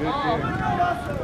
Good.